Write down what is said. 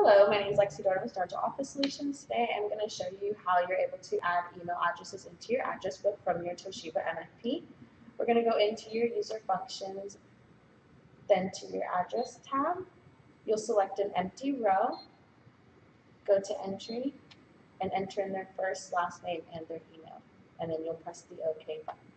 Hello, my name is Lexi Dorn with Dart Office Solutions. Today I'm going to show you how you're able to add email addresses into your address book from your Toshiba MFP. We're going to go into your user functions, then to your address tab. You'll select an empty row, go to entry, and enter in their first, last name, and their email. And then you'll press the OK button.